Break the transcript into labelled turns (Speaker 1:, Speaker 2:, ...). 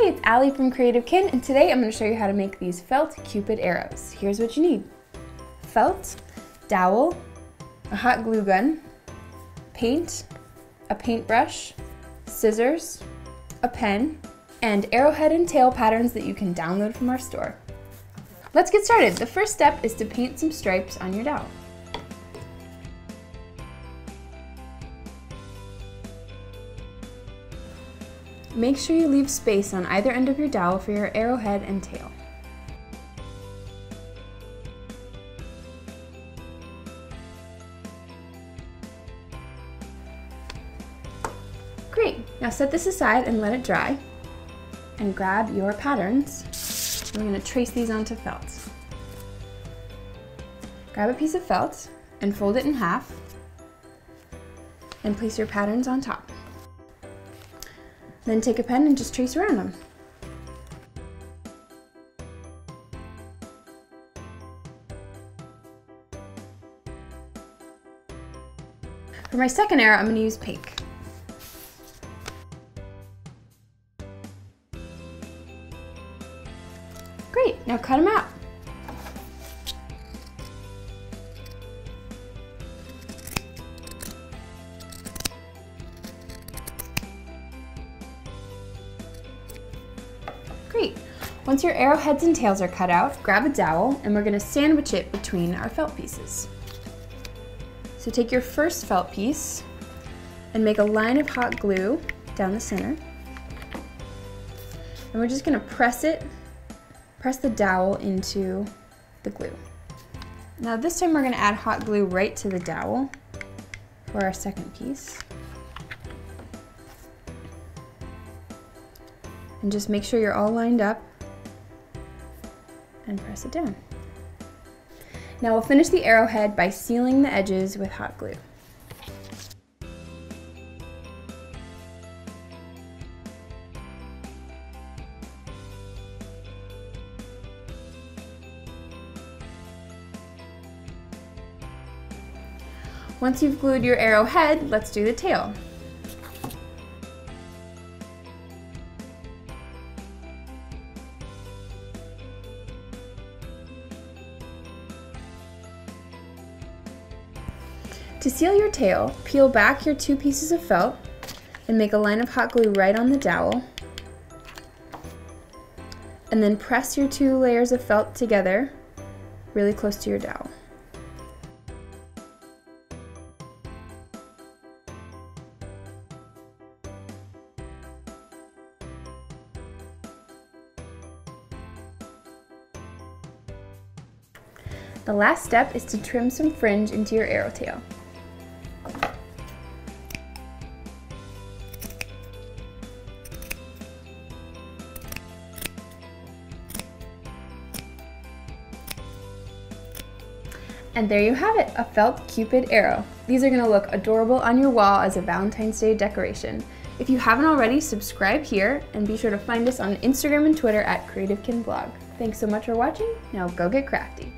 Speaker 1: Hey, it's Allie from Creative Kin, and today I'm going to show you how to make these felt cupid arrows. Here's what you need. Felt, dowel, a hot glue gun, paint, a paintbrush, scissors, a pen, and arrowhead and tail patterns that you can download from our store. Let's get started. The first step is to paint some stripes on your dowel. Make sure you leave space on either end of your dowel for your arrowhead and tail. Great, now set this aside and let it dry. And grab your patterns. We're gonna trace these onto felt. Grab a piece of felt and fold it in half and place your patterns on top. Then take a pen and just trace around them. For my second arrow, I'm going to use pink. Great, now cut them out. Great. Once your arrowheads and tails are cut out, grab a dowel and we're gonna sandwich it between our felt pieces. So take your first felt piece and make a line of hot glue down the center. And we're just gonna press it, press the dowel into the glue. Now this time we're gonna add hot glue right to the dowel for our second piece. And just make sure you're all lined up and press it down. Now we'll finish the arrowhead by sealing the edges with hot glue. Once you've glued your arrowhead, let's do the tail. To seal your tail, peel back your two pieces of felt and make a line of hot glue right on the dowel. And then press your two layers of felt together really close to your dowel. The last step is to trim some fringe into your arrow tail. And there you have it, a felt cupid arrow. These are gonna look adorable on your wall as a Valentine's Day decoration. If you haven't already, subscribe here and be sure to find us on Instagram and Twitter at CreativeKinBlog. Thanks so much for watching, now go get crafty.